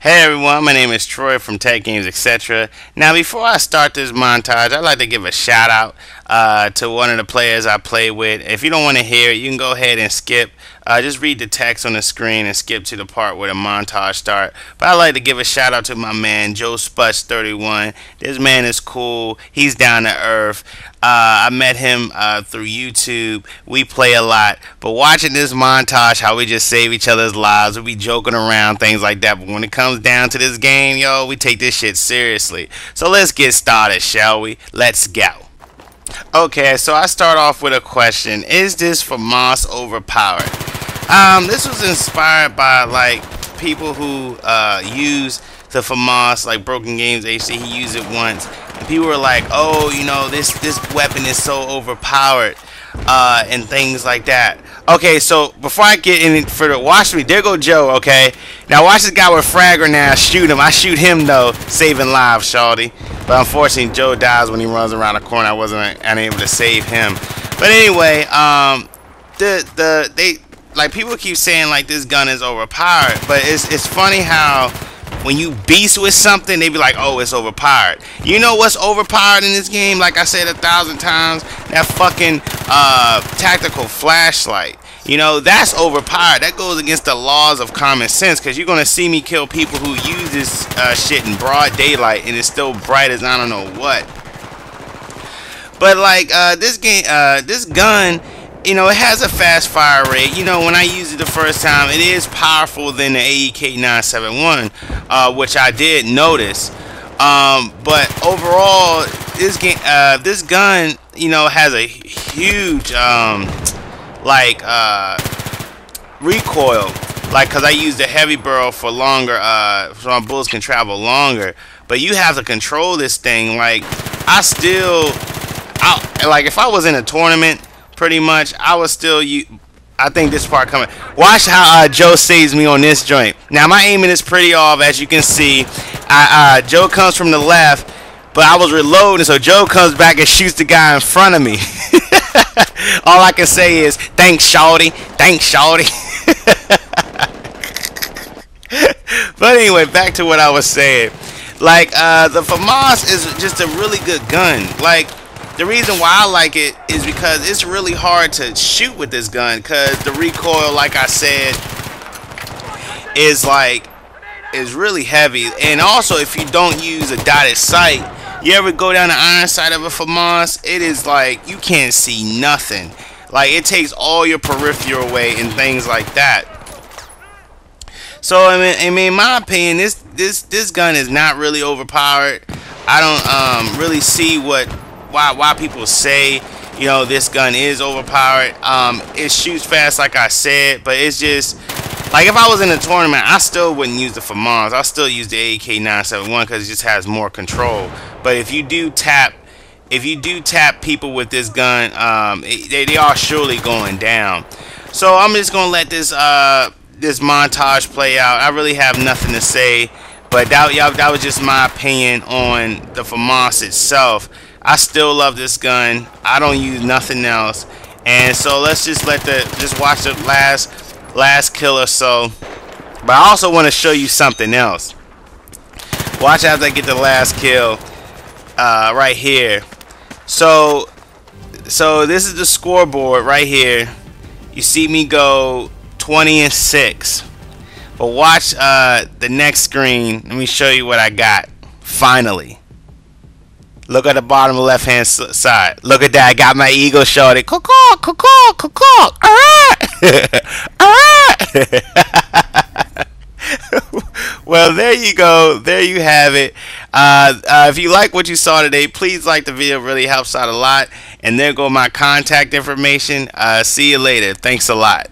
Hey everyone, my name is Troy from Tech Games Etc. Now, before I start this montage, I'd like to give a shout out uh, to one of the players I play with. If you don't want to hear it, you can go ahead and skip. Uh, just read the text on the screen and skip to the part where the montage start. But I'd like to give a shout out to my man Joe Sputz 31. This man is cool. He's down to earth. Uh, I met him uh, through YouTube. We play a lot, but watching this montage, how we just save each other's lives, we be joking around, things like that. But when it comes down to this game, yo, we take this shit seriously. So let's get started, shall we? Let's go. Okay, so I start off with a question: Is this FAMAS overpowered? Um, this was inspired by like people who uh, use the FAMAS, like Broken Games HD. He used it once and people were like, "Oh, you know, this this weapon is so overpowered," uh, and things like that. Okay, so before I get in further, watch me. There go Joe. Okay, now watch this guy with frag Now shoot him. I shoot him though, saving lives, Shawty. But unfortunately, Joe dies when he runs around the corner. I wasn't unable to save him. But anyway, um, the the they like people keep saying like this gun is overpowered, but it's it's funny how when you beast with something, they be like, oh, it's overpowered. You know what's overpowered in this game? Like I said a thousand times, that fucking uh, tactical flashlight. You know, that's overpowered. That goes against the laws of common sense because you're going to see me kill people who use this uh, shit in broad daylight and it's still bright as I don't know what. But like uh, this game, uh, this gun you know, it has a fast fire rate. You know, when I used it the first time, it is powerful than the AEK 971, uh, which I did notice. Um, but overall, this game, uh, this gun, you know, has a huge, um, like, uh, recoil. Like, cause I use the heavy barrel for longer, uh, so my bullets can travel longer. But you have to control this thing. Like, I still, I, like, if I was in a tournament pretty much. I was still you. I think this part coming. Watch how uh, Joe saves me on this joint. Now my aiming is pretty off, as you can see. I, uh, Joe comes from the left, but I was reloading, so Joe comes back and shoots the guy in front of me. All I can say is thanks, Shawty. Thanks, Shawty. but anyway, back to what I was saying. Like uh, the FAMAS is just a really good gun. Like the reason why I like it is because it's really hard to shoot with this gun because the recoil, like I said, is like is really heavy. And also, if you don't use a dotted sight, you ever go down the iron sight of a FAMAS, it is like you can't see nothing. Like it takes all your peripheral away and things like that. So I mean, I mean, in my opinion, this this this gun is not really overpowered. I don't um, really see what why why people say you know this gun is overpowered. Um, it shoots fast, like I said, but it's just like if I was in a tournament, I still wouldn't use the FAMAS. I still use the AK971 because it just has more control. But if you do tap, if you do tap people with this gun, um, it, they, they are surely going down. So I'm just gonna let this uh, this montage play out. I really have nothing to say, but that, that was just my opinion on the FAMAS itself. I still love this gun. I don't use nothing else. And so let's just let the just watch the last last kill or so. But I also want to show you something else. Watch after I get the last kill uh, right here. So so this is the scoreboard right here. You see me go 20 and 6. But watch uh, the next screen. Let me show you what I got. Finally. Look at the bottom left hand side. Look at that. I got my ego shorty. Caw-caw, caw-caw, caw-caw. well, there you go. There you have it. Uh, uh, if you like what you saw today, please like the video. It really helps out a lot. And there go my contact information. Uh, see you later. Thanks a lot.